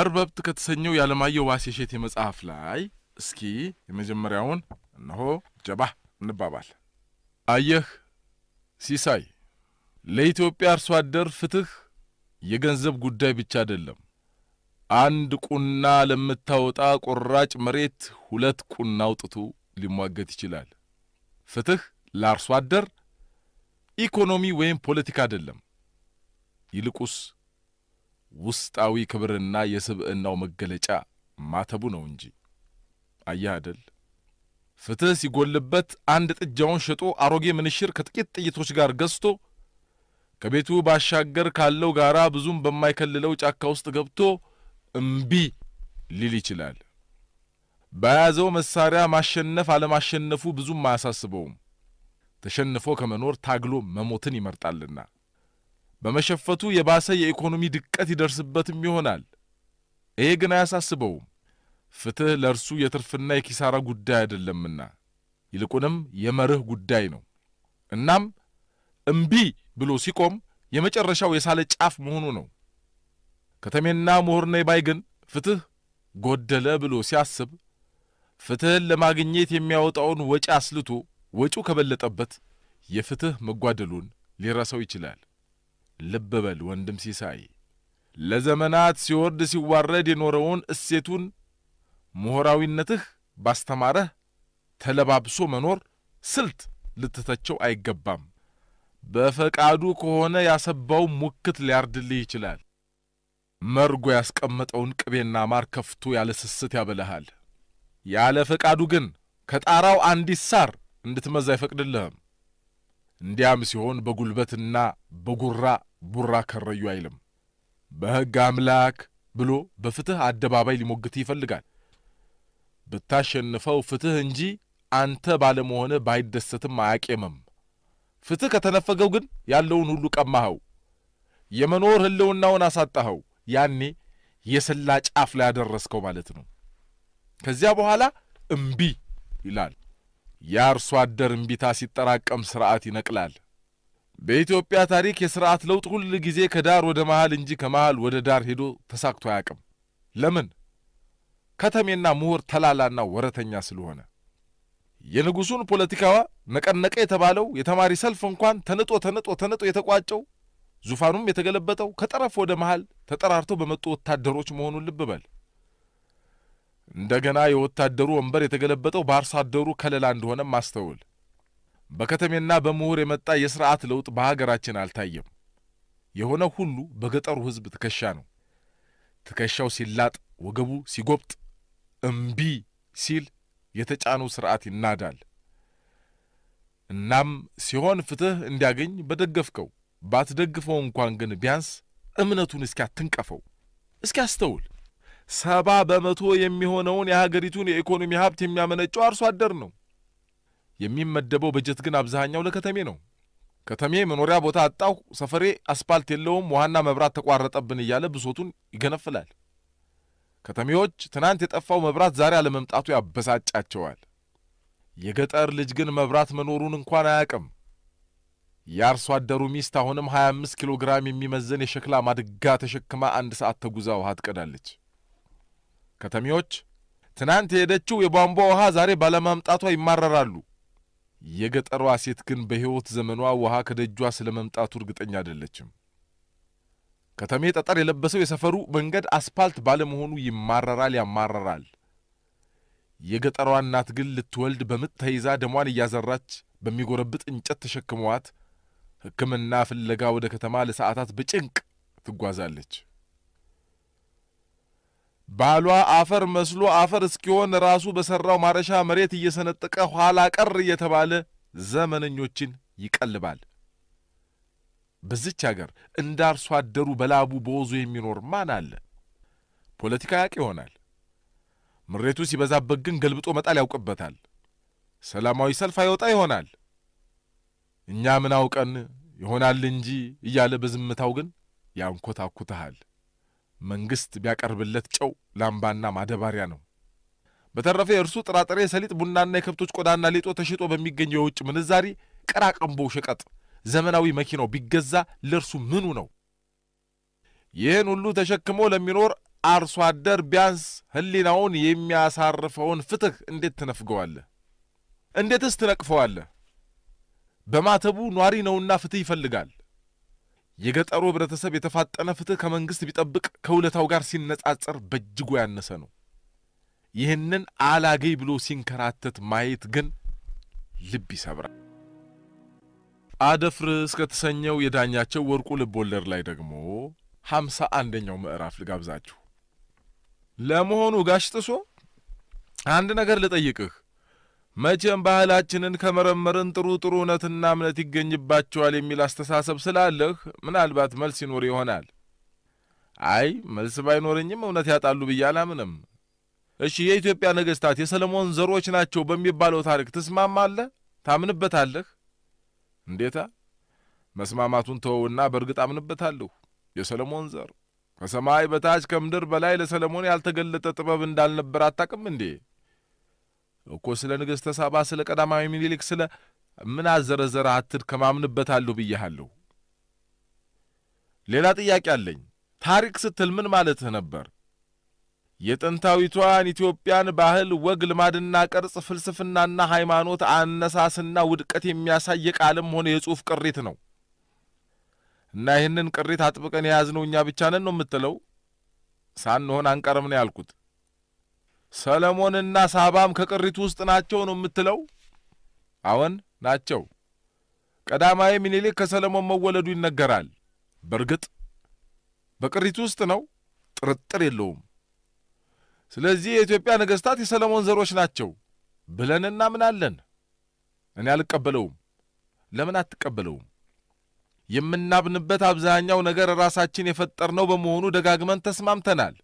መርበብት ከተሰኘው የዓለማየሁ ዋሴ እሸቴ መጽሐፍ ላይ እስኪ የመጀመሪያውን እነሆ ጀባ እንባባል። አየህ ሲሳይ፣ ለኢትዮጵያ አርሶ አደር ፍትህ የገንዘብ ጉዳይ ብቻ አይደለም። አንድ ቁና ለምታወጣ ቆራጭ መሬት ሁለት ቁና አውጥቶ ሊሟገት ይችላል። ፍትህ ለአርሶ አደር ኢኮኖሚ ወይም ፖለቲካ አይደለም። ይልቁስ ውስጣዊ ክብርና የስብዕናው መገለጫ ማተቡ ነው እንጂ። አየህ አደል ፍትህ ሲጎልበት አንድ ጥጃውን ሸጦ አሮጌ ምንሽር ከጥቂት ጥይቶች ጋር ገዝቶ ከቤቱ ባሻገር ካለው ጋራ ብዙም በማይከልለው ጫካ ውስጥ ገብቶ እምቢ ሊል ይችላል። በያዘው መሳሪያ ማሸነፍ አለማሸነፉ ብዙም አያሳስበውም። ተሸንፎ ከመኖር ታግሎ መሞትን ይመርጣልና በመሸፈቱ የባሰ የኢኮኖሚ ድቀት ይደርስበትም ይሆናል። ይሄ ግን አያሳስበውም። ፍትህ ለእርሱ የትርፍና የኪሳራ ጉዳይ አይደለምና ይልቁንም የመርህ ጉዳይ ነው። እናም እምቢ ብሎ ሲቆም የመጨረሻው የሳለ ጫፍ መሆኑ ነው። ከተሜና ምሁር ነኝ ባይ ግን ፍትህ ጎደለ ብሎ ሲያስብ ፍትህን ለማግኘት የሚያወጣውን ወጪ አስልቶ ወጪው ከበለጠበት የፍትህ መጓደሉን ሊረሳው ይችላል። ልብ በል ወንድም ሲሳይ፣ ለዘመናት ሲወርድ ሲዋረድ የኖረውን እሴቱን ምሁራዊነትህ ባስተማረህ ተለባብሶ መኖር ስልት ልትተቸው አይገባም። በፈቃዱ ከሆነ ያሰባው ሙክት ሊያርድልህ ይችላል። መርጎ ያስቀመጠውን ቅቤና ማር ከፍቶ ያለ ስስት ያበላሃል። ያለ ፈቃዱ ግን ከጣራው አንዲት ሳር እንድትመዛ አይፈቅድልህም። እንዲያም ሲሆን በጉልበትና በጉራ ቡራ ከረዩ አይልም። በሕግ አምላክ ብሎ በፍትሕ አደባባይ ሊሞግትህ ይፈልጋል። ብታሸንፈው ፍትሕ እንጂ አንተ ባለመሆንህ ባይደሰትም አያቄምም። ፍትሕ ከተነፈገው ግን ያለውን ሁሉ ቀማኸው፣ የመኖር ሕልውናውን አሳጣኸው። ያኔ የሰላ ጫፍ ላይ ያደረስከው ማለት ነው። ከዚያ በኋላ እምቢ ይላል። የአርሶ አደር እምቢታ ሲጠራቀም ሥርዓት ይነቅላል። በኢትዮጵያ ታሪክ የሥርዓት ለውጥ ሁል ጊዜ ከዳር ወደ መሃል እንጂ ከመሃል ወደ ዳር ሄዶ ተሳክቶ አያውቅም። ለምን? ከተሜና ምሁር ተላላና ወረተኛ ስለሆነ። የንጉሡን ፖለቲካዋ ነቀነቀ የተባለው የተማሪ ሰልፍ እንኳን ተንጦ ተንጦ ተንጦ የተቋጨው ዙፋኑም የተገለበጠው ከጠረፍ ወደ መሃል ተጠራርተው በመጡ ወታደሮች መሆኑን ልብ በል። እንደገና የወታደሩ ወንበር የተገለበጠው በአርሶ አደሩ ከለላ እንደሆነም አስተውል። በከተሜና በምሁር የመጣ የሥርዓት ለውጥ በሀገራችን አልታየም። የሆነ ሁሉ በገጠሩ ሕዝብ ትከሻ ነው። ትከሻው ሲላጥ፣ ወገቡ ሲጎብጥ፣ እምቢ ሲል የተጫኑ ሥርዓት ይናዳል። እናም ሲሆን ፍትሕ እንዲያገኝ በደገፍከው ባትደግፈው እንኳን ግን ቢያንስ እምነቱን እስኪ አትንቀፈው፣ እስኪ ሰባ በመቶ የሚሆነውን የሀገሪቱን የኢኮኖሚ ሀብት የሚያመነጨው አርሶ አደር ነው። የሚመደበው በጀት ግን አብዛኛው ለከተሜ ነው። ከተሜ መኖሪያ ቦታ አጣሁ፣ ሰፈሬ አስፓልት የለውም፣ ውሃና መብራት ተቋረጠብን እያለ ብሶቱን ይገነፍላል። ከተሜዎች ትናንት የጠፋው መብራት ዛሬ አለመምጣቱ ያበሳጫቸዋል። የገጠር ልጅ ግን መብራት መኖሩን እንኳን አያውቅም። የአርሶ አደሩ ሚስት አሁንም 25 ኪሎ ግራም የሚመዘን የሸክላ ማድጋ ተሸክማ አንድ ሰዓት ተጉዛ ውሃ ትቀዳለች። ከተሜዎች ትናንት የሄደችው የቧንቧ ውሃ ዛሬ ባለማምጣቷ ይማረራሉ። የገጠሯ ሴት ግን በሕይወት ዘመኗ ውሃ ከደጇ ስለ መምጣቱ እርግጠኛ አይደለችም። ከተሜ ጠጠር የለበሰው የሰፈሩ መንገድ አስፓልት ባለመሆኑ ይማረራል፣ ያማረራል። የገጠሯ እናት ግን ልትወልድ በምጥ ተይዛ ደሟን እያዘራች በሚጎረብጥ እንጨት ተሸክመዋት ሕክምና ፍለጋ ወደ ከተማ ለሰዓታት በጭንቅ ትጓዛለች። ባሏ አፈር መስሎ አፈር እስኪሆን ራሱ በሠራው ማረሻ መሬት እየሰነጠቀ ኋላ ቀር እየተባለ ዘመነኞችን ይቀልባል። በዚች አገር እንደ አርሶ አደሩ በላቡ በወዙ የሚኖር ማን አለ? ፖለቲካ ያቅ ይሆናል። ምሬቱ ሲበዛበት ግን ገልብጦ መጣል ያውቅበታል። ሰላማዊ ሰልፍ አይወጣ ይሆናል። እኛ ምን አውቀን ይሆናል እንጂ እያለ በዝምታው ግን ያንኮታኩተሃል። መንግሥት ቢያቀርብለት ጨው ላምባና ማደባሪያ ነው። በተረፈ የእርሱ ጥራጥሬ፣ ሰሊጥ፣ ቡናና የከብቶች ቆዳና ሌጦ ተሽጦ በሚገኝ የውጭ ምንዛሪ ቀራቀንቦው ሸቀጥ ዘመናዊ መኪናው ቢገዛ ለእርሱ ምኑ ነው? ይህን ሁሉ ተሸክሞ ለሚኖር አርሶ አደር ቢያንስ ሕሊናውን የሚያሳርፈውን ፍትሕ እንዴት ትነፍገዋለህ? እንዴትስ ትነቅፈዋለህ? በማተቡ ኗሪ ነውና ፍትሕ ይፈልጋል። የገጠሩ ኅብረተሰብ የተፋጠነ ፍትሕ ከመንግሥት ቢጠብቅ ከውለታው ጋር ሲነጻጸር በእጅጉ ያነሰ ነው። ይህንን አላገኝ ብሎ ሲንከራተት ማየት ግን ልብ ይሰብራል። አደፍርስ ከተሰኘው የዳኛቸው ወርቁ ልብ ወለድ ላይ ደግሞ ሀምሳ አንደኛው ምዕራፍ ልጋብዛችሁ። ለመሆኑ ጋሽ ጥሶ አንድ ነገር ልጠይቅህ። መቼም ባህላችንን ከመረመርን ጥሩ ጥሩ እውነትና እምነት ይገኝባቸዋል የሚል አስተሳሰብ ስላለህ ምናልባት መልስ ይኖር ይሆናል። አይ መልስ ባይኖረኝም እውነት ያጣሉ ብዬ አላምንም። እሺ የኢትዮጵያ ነገሥታት የሰለሞን ዘሮች ናቸው በሚባለው ታሪክ ትስማማለህ? ታምንበታለህ? እንዴታ መስማማቱን ተወውና በእርግጥ አምንበታለሁ። የሰለሞን ዘር ከሰማይ በታች ከምድር በላይ ለሰለሞን ያልተገለጠ ጥበብ እንዳልነበር አታውቅም እንዴ? እኮ ስለ ንግሥተ ሳባ፣ ስለ ቀዳማዊ ምኒልክ፣ ስለ ምን አዘረዘረ አትድ ከማምንበታለሁ ብያሃለሁ። ሌላ ጥያቄ አለኝ። ታሪክ ስትል ምን ማለትህ ነበር? የጥንታዊቷን ኢትዮጵያን ባህል፣ ወግ፣ ልማድና ቅርጽ፣ ፍልስፍናና ሃይማኖት አነሳስና ውድቀት የሚያሳይ የቃልም ሆነ የጽሑፍ ቅሪት ነው እና ይህንን ቅሪት አጥብቀን የያዝነው እኛ ብቻ ነን ነው የምትለው? ሳንሆን አንቀርም ነው ያልኩት። ሰለሞንና ሳባም ከቅሪቱ ውስጥ ናቸው ነው የምትለው? አዎን ናቸው። ቀዳማዊ ምኒልክ ከሰለሞን መወለዱ ይነገራል። በእርግጥ በቅሪቱ ውስጥ ነው፣ ጥርጥር የለውም። ስለዚህ የኢትዮጵያ ነገሥታት የሰለሞን ዘሮች ናቸው ብለን እናምናለን። እኔ አልቀበለውም። ለምን አትቀበለውም? የምናምንበት አብዛኛው ነገር ራሳችን የፈጠርነው በመሆኑ ደጋግመን ተስማምተናል።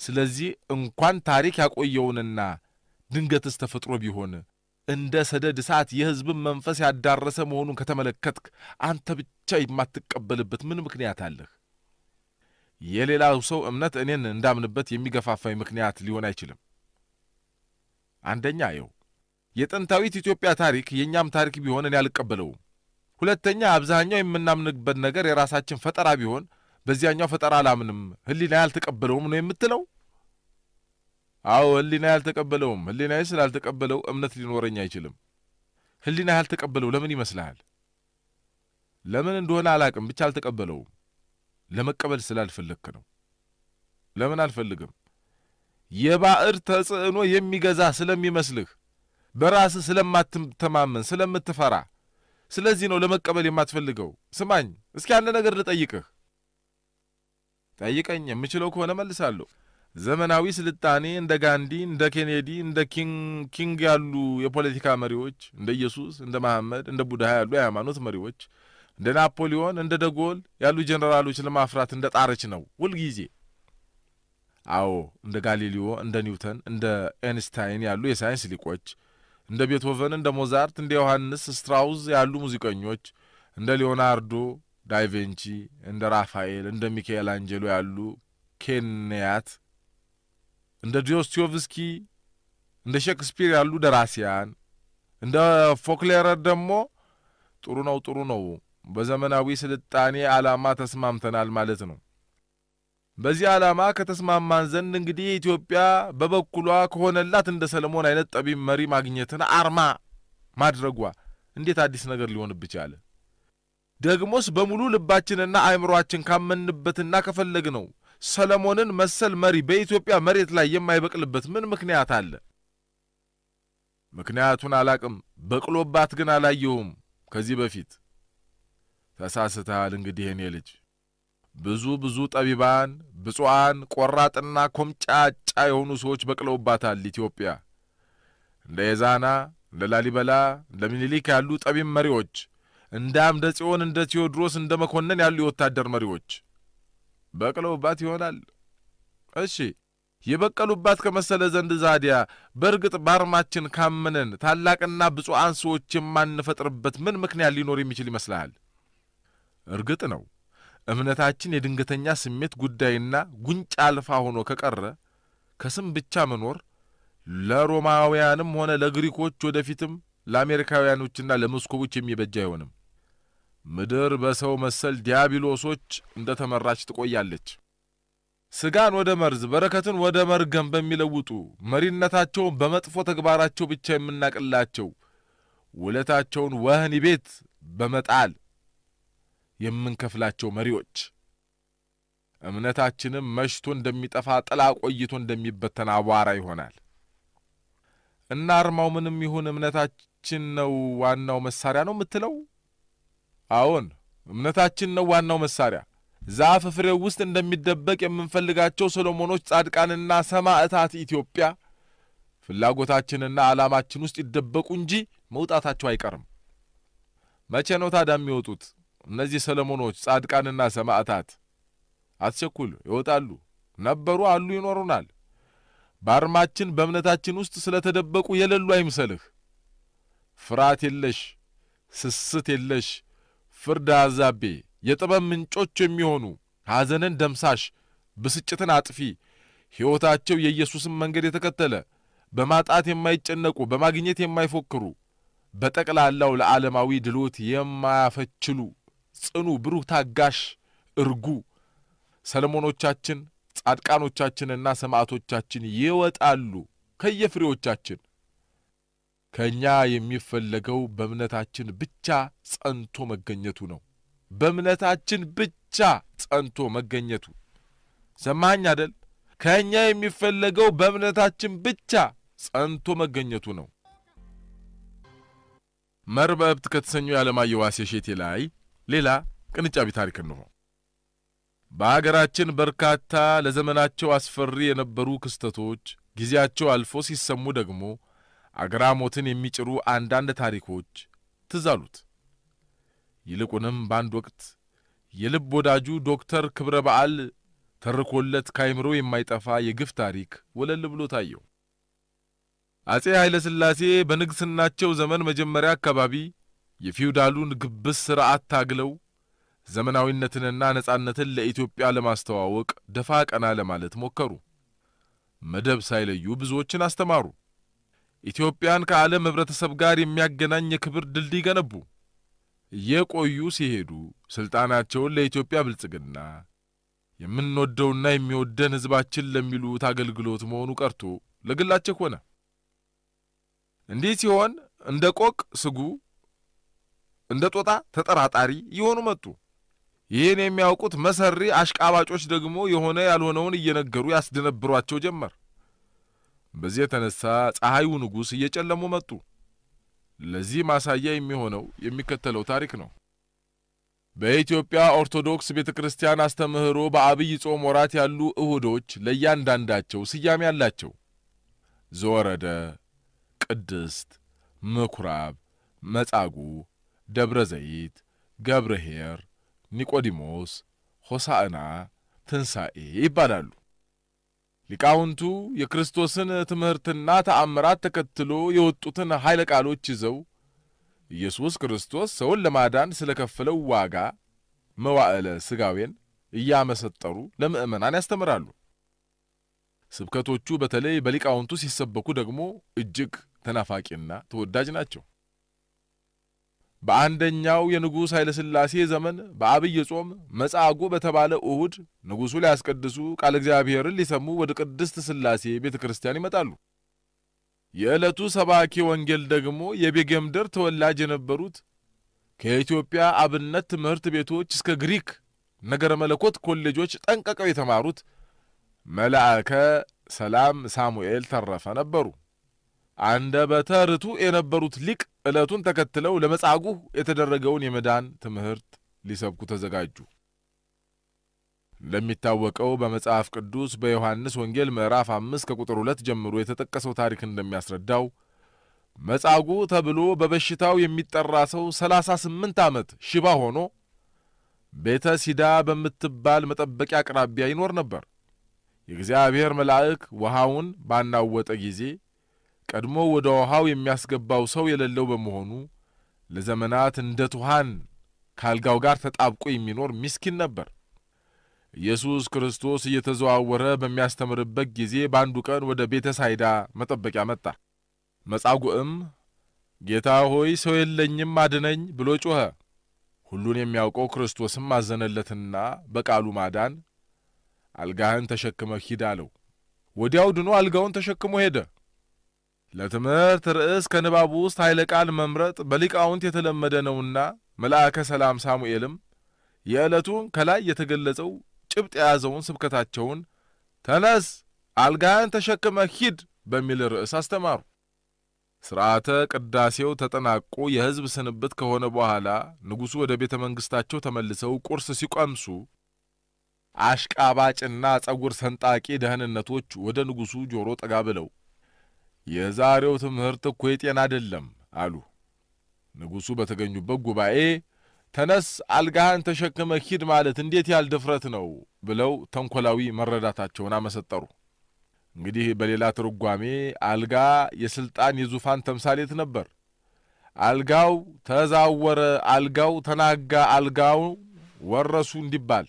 ስለዚህ እንኳን ታሪክ ያቆየውንና ድንገትስ ተፈጥሮ ቢሆን እንደ ሰደድ እሳት የሕዝብን መንፈስ ያዳረሰ መሆኑን ከተመለከትክ አንተ ብቻ የማትቀበልበት ምን ምክንያት አለህ? የሌላው ሰው እምነት እኔን እንዳምንበት የሚገፋፋኝ ምክንያት ሊሆን አይችልም። አንደኛ ይው የጥንታዊት ኢትዮጵያ ታሪክ የእኛም ታሪክ ቢሆን እኔ አልቀበለውም። ሁለተኛ አብዛኛው የምናምንበት ነገር የራሳችን ፈጠራ ቢሆን በዚያኛው ፈጠራ አላምንም፣ ሕሊና ያልተቀበለውም ነው የምትለው? አዎ ሕሊና ያልተቀበለውም። ሕሊናዬ ስላልተቀበለው እምነት ሊኖረኝ አይችልም። ሕሊና ያልተቀበለው ለምን ይመስልሃል? ለምን እንደሆነ አላቅም፣ ብቻ አልተቀበለውም። ለመቀበል ስላልፈለግክ ነው። ለምን አልፈልግም? የባዕድ ተጽዕኖ የሚገዛ ስለሚመስልህ፣ በራስህ ስለማትተማመን፣ ስለምትፈራ ስለዚህ ነው ለመቀበል የማትፈልገው። ስማኝ እስኪ አንድ ነገር ልጠይቅህ። ጠይቀኝ፣ የምችለው ከሆነ መልሳለሁ። ዘመናዊ ስልጣኔ እንደ ጋንዲ፣ እንደ ኬኔዲ፣ እንደ ኪንግ ያሉ የፖለቲካ መሪዎች፣ እንደ ኢየሱስ፣ እንደ መሐመድ፣ እንደ ቡድሃ ያሉ የሃይማኖት መሪዎች፣ እንደ ናፖሊዮን፣ እንደ ደጎል ያሉ ጀኔራሎች ለማፍራት እንደ ጣረች ነው ሁልጊዜ። አዎ እንደ ጋሊሊዮ፣ እንደ ኒውተን፣ እንደ ኤንስታይን ያሉ የሳይንስ ሊቆች እንደ ቤትሆቨን፣ እንደ ሞዛርት፣ እንደ ዮሐንስ ስትራውዝ ያሉ ሙዚቀኞች፣ እንደ ሊዮናርዶ ዳይቬንቺ፣ እንደ ራፋኤል፣ እንደ ሚካኤል አንጀሎ ያሉ ከያንያት፣ እንደ ዶስቶቭስኪ፣ እንደ ሼክስፒር ያሉ ደራሲያን፣ እንደ ፎክሌረር ደግሞ ጥሩ ነው ጥሩ ነው፣ በዘመናዊ ስልጣኔ ዓላማ ተስማምተናል ማለት ነው። በዚህ ዓላማ ከተስማማን ዘንድ እንግዲህ ኢትዮጵያ በበኩሏ ከሆነላት እንደ ሰለሞን አይነት ጠቢብ መሪ ማግኘትን አርማ ማድረጓ እንዴት አዲስ ነገር ሊሆንብ ቻለ? ደግሞስ በሙሉ ልባችንና አእምሮአችን ካመንበትና ከፈለግነው ሰለሞንን መሰል መሪ በኢትዮጵያ መሬት ላይ የማይበቅልበት ምን ምክንያት አለ? ምክንያቱን አላቅም፣ በቅሎባት ግን አላየሁም ከዚህ በፊት። ተሳስተሃል እንግዲህ የኔ ልጅ ብዙ ብዙ ጠቢባን ብፁዓን ቆራጥና ኮምጫጫ የሆኑ ሰዎች በቅለውባታል ኢትዮጵያ። እንደ የዛና፣ እንደ ላሊበላ፣ እንደ ምኒልክ ያሉ ጠቢብ መሪዎች፣ እንደ አምደ ጽዮን፣ እንደ ቴዎድሮስ፣ እንደ መኮንን ያሉ የወታደር መሪዎች በቅለውባት ይሆናል። እሺ የበቀሉባት ከመሰለ ዘንድ ዛዲያ በእርግጥ ባርማችን ካመንን ታላቅና ብፁዓን ሰዎች የማንፈጥርበት ምን ምክንያት ሊኖር የሚችል ይመስልሃል? እርግጥ ነው እምነታችን የድንገተኛ ስሜት ጉዳይና ጉንጭ አልፋ ሆኖ ከቀረ ከስም ብቻ መኖር ለሮማውያንም ሆነ ለግሪኮች ወደፊትም ለአሜሪካውያኖችና ለመስኮቦች የሚበጅ አይሆንም። ምድር በሰው መሰል ዲያብሎሶች እንደ ተመራች ትቆያለች። ሥጋን ወደ መርዝ በረከትን ወደ መርገም በሚለውጡ መሪነታቸውን በመጥፎ ተግባራቸው ብቻ የምናቅላቸው ውለታቸውን ወህኒ ቤት በመጣል የምንከፍላቸው መሪዎች እምነታችንም መሽቶ እንደሚጠፋ ጥላ ቆይቶ እንደሚበተን አቧራ ይሆናል እና አርማው ምንም ይሁን እምነታችን ነው ዋናው መሳሪያ ነው የምትለው? አዎን እምነታችን ነው ዋናው መሳሪያ። ዛፍ ፍሬው ውስጥ እንደሚደበቅ የምንፈልጋቸው ሰሎሞኖች፣ ጻድቃንና ሰማዕታት ኢትዮጵያ ፍላጎታችንና ዓላማችን ውስጥ ይደበቁ እንጂ መውጣታቸው አይቀርም። መቼ ነው ታዲያ የሚወጡት? እነዚህ ሰሎሞኖች፣ ጻድቃንና ሰማዕታት አትቸኩል፣ ይወጣሉ። ነበሩ፣ አሉ፣ ይኖሩናል። በአርማችን በእምነታችን ውስጥ ስለ ተደበቁ የሌሉ አይምሰልህ። ፍርሃት የለሽ፣ ስስት የለሽ፣ ፍርድ አዛቤ፣ የጥበብ ምንጮች የሚሆኑ ሐዘንን ደምሳሽ፣ ብስጭትን አጥፊ፣ ሕይወታቸው የኢየሱስን መንገድ የተከተለ በማጣት የማይጨነቁ በማግኘት የማይፎክሩ በጠቅላላው ለዓለማዊ ድሎት የማያፈችሉ ጽኑ፣ ብሩህ፣ ታጋሽ፣ እርጉ ሰለሞኖቻችን ጻድቃኖቻችንና ሰማዕቶቻችን ይወጣሉ ከየፍሬዎቻችን። ከእኛ የሚፈለገው በእምነታችን ብቻ ጸንቶ መገኘቱ ነው። በእምነታችን ብቻ ጸንቶ መገኘቱ። ሰማኸኝ አደል? ከእኛ የሚፈለገው በእምነታችን ብቻ ጸንቶ መገኘቱ ነው። መርበብት ከተሰኘው የዓለማየሁ ዋሴ እሸቴ ላይ ሌላ ቅንጫቢ ታሪክ እንሆ። በአገራችን በርካታ ለዘመናቸው አስፈሪ የነበሩ ክስተቶች ጊዜያቸው አልፎ ሲሰሙ ደግሞ አግራሞትን የሚጭሩ አንዳንድ ታሪኮች ትዝ አሉት። ይልቁንም በአንድ ወቅት የልብ ወዳጁ ዶክተር ክብረ በዓል ተርኮለት ካይምሮ የማይጠፋ የግፍ ታሪክ ወለል ብሎ ታየው። አጼ ኃይለ ሥላሴ በንግሥናቸው ዘመን መጀመሪያ አካባቢ የፊውዳሉን ግብስ ሥርዓት ታግለው ዘመናዊነትንና ነጻነትን ለኢትዮጵያ ለማስተዋወቅ ደፋ ቀና ለማለት ሞከሩ። መደብ ሳይለዩ ብዙዎችን አስተማሩ። ኢትዮጵያን ከዓለም ኅብረተሰብ ጋር የሚያገናኝ የክብር ድልድይ ገነቡ። እየቆዩ ሲሄዱ ሥልጣናቸውን ለኢትዮጵያ ብልጽግና የምንወደውና የሚወደን ሕዝባችን ለሚሉት አገልግሎት መሆኑ ቀርቶ ለግላቸው ሆነ። እንዲህ ሲሆን እንደ ቆቅ ስጉ፣ እንደ ጦጣ ተጠራጣሪ የሆኑ መጡ። ይህን የሚያውቁት መሰሪ አሽቃባጮች ደግሞ የሆነ ያልሆነውን እየነገሩ ያስደነብሯቸው ጀመር። በዚህ የተነሳ ፀሐዩ ንጉሥ እየጨለሙ መጡ። ለዚህ ማሳያ የሚሆነው የሚከተለው ታሪክ ነው። በኢትዮጵያ ኦርቶዶክስ ቤተ ክርስቲያን አስተምህሮ በአብይ ጾም ወራት ያሉ እሁዶች ለእያንዳንዳቸው ስያሜ አላቸው። ዘወረደ፣ ቅድስት፣ ምኵራብ፣ መጻጉዕ፣ ደብረ ዘይት፣ ገብርኄር፣ ኒቆዲሞስ፣ ሆሳዕና፣ ትንሣኤ ይባላሉ። ሊቃውንቱ የክርስቶስን ትምህርትና ተአምራት ተከትሎ የወጡትን ኃይለ ቃሎች ይዘው ኢየሱስ ክርስቶስ ሰውን ለማዳን ስለ ከፈለው ዋጋ መዋዕለ ሥጋዌን እያመሰጠሩ ለምእመናን ያስተምራሉ። ስብከቶቹ በተለይ በሊቃውንቱ ሲሰበኩ ደግሞ እጅግ ተናፋቂና ተወዳጅ ናቸው። በአንደኛው የንጉሥ ኃይለ ሥላሴ ዘመን በአብይ ጾም መጻጉዕ በተባለ እሁድ ንጉሡ ሊያስቀድሱ ቃለ እግዚአብሔርን ሊሰሙ ወደ ቅድስት ሥላሴ ቤተ ክርስቲያን ይመጣሉ። የዕለቱ ሰባኪ ወንጌል ደግሞ የቤጌምድር ተወላጅ የነበሩት ከኢትዮጵያ አብነት ትምህርት ቤቶች እስከ ግሪክ ነገረ መለኮት ኮሌጆች ጠንቀቀው የተማሩት መልአከ ሰላም ሳሙኤል ተረፈ ነበሩ። አንደበተ ርቱዕ የነበሩት ሊቅ ዕለቱን ተከትለው ለመጻጉዕ የተደረገውን የመዳን ትምህርት ሊሰብኩ ተዘጋጁ። እንደሚታወቀው በመጽሐፍ ቅዱስ በዮሐንስ ወንጌል ምዕራፍ አምስት ከቁጥር ሁለት ጀምሮ የተጠቀሰው ታሪክ እንደሚያስረዳው መጻጉዕ ተብሎ በበሽታው የሚጠራ ሰው ሰላሳ ስምንት ዓመት ሽባ ሆኖ ቤተ ሲዳ በምትባል መጠበቂያ አቅራቢያ ይኖር ነበር። የእግዚአብሔር መልአክ ውሃውን ባናወጠ ጊዜ ቀድሞ ወደ ውሃው የሚያስገባው ሰው የሌለው በመሆኑ ለዘመናት እንደ ትኋን ከአልጋው ጋር ተጣብቆ የሚኖር ምስኪን ነበር። ኢየሱስ ክርስቶስ እየተዘዋወረ በሚያስተምርበት ጊዜ በአንዱ ቀን ወደ ቤተ ሳይዳ መጠበቂያ መጣ። መጻጉዕም ጌታ ሆይ ሰው የለኝም አድነኝ ብሎ ጮኸ። ሁሉን የሚያውቀው ክርስቶስም አዘነለትና በቃሉ ማዳን አልጋህን ተሸክመህ ሂድ አለው። ወዲያው ድኖ አልጋውን ተሸክሞ ሄደ። ለትምህርት ርዕስ ከንባቡ ውስጥ ኃይለ ቃል መምረጥ በሊቃውንት የተለመደ ነውና መልአከ ሰላም ሳሙኤልም የዕለቱን ከላይ የተገለጸው ጭብጥ የያዘውን ስብከታቸውን ተነስ አልጋህን ተሸክመህ ሂድ በሚል ርዕስ አስተማሩ። ሥርዓተ ቅዳሴው ተጠናቆ የሕዝብ ስንብት ከሆነ በኋላ ንጉሡ ወደ ቤተ መንግሥታቸው ተመልሰው ቁርስ ሲቀምሱ አሽቃባጭና ጸጉር ሰንጣቂ ደህንነቶች ወደ ንጉሡ ጆሮ ጠጋ ብለው የዛሬው ትምህርት እኮ የጤና አይደለም አሉ። ንጉሡ በተገኙበት ጉባኤ ተነስ አልጋህን ተሸክመ ሂድ ማለት እንዴት ያል ድፍረት ነው ብለው ተንኰላዊ መረዳታቸውን አመሰጠሩ። እንግዲህ በሌላ ትርጓሜ አልጋ የሥልጣን የዙፋን ተምሳሌት ነበር። አልጋው ተዛወረ፣ አልጋው ተናጋ፣ አልጋው ወረሱ እንዲባል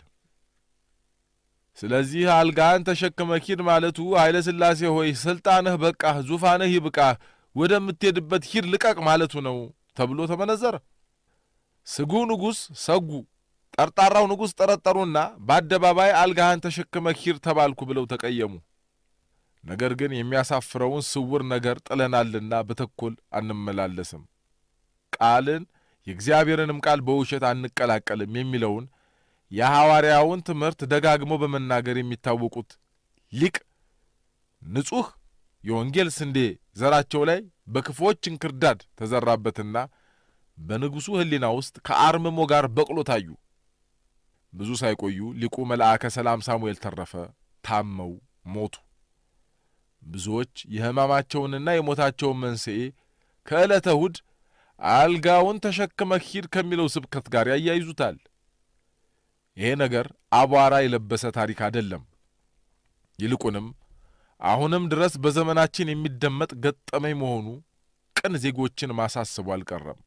ስለዚህ አልጋህን ተሸክመ ሂድ ማለቱ ኃይለ ሥላሴ ሆይ ሥልጣንህ በቃህ፣ ዙፋንህ ይብቃህ፣ ወደምትሄድበት ሂድ ልቀቅ ማለቱ ነው ተብሎ ተመነዘረ። ስጉ ንጉሥ ሰጉ፣ ጠርጣራው ንጉሥ ጠረጠሩና በአደባባይ አልጋህን ተሸክመ ሂድ ተባልኩ ብለው ተቀየሙ። ነገር ግን የሚያሳፍረውን ስውር ነገር ጥለናልና በተኮል አንመላለስም፣ ቃልን የእግዚአብሔርንም ቃል በውሸት አንቀላቀልም የሚለውን የሐዋርያውን ትምህርት ደጋግሞ በመናገር የሚታወቁት ሊቅ ንጹሕ የወንጌል ስንዴ ዘራቸው ላይ በክፎች እንክርዳድ ተዘራበትና በንጉሡ ሕሊና ውስጥ ከአርምሞ ጋር በቅሎ ታዩ። ብዙ ሳይቆዩ ሊቁ መልአከ ሰላም ሳሙኤል ተረፈ ታመው ሞቱ። ብዙዎች የሕማማቸውንና የሞታቸውን መንስኤ ከዕለተ እሁድ አልጋውን ተሸክመህ ሂድ ከሚለው ስብከት ጋር ያያይዙታል። ይሄ ነገር አቧራ የለበሰ ታሪክ አይደለም። ይልቁንም አሁንም ድረስ በዘመናችን የሚደመጥ ገጠመኝ መሆኑ ቅን ዜጎችን ማሳሰቡ አልቀረም።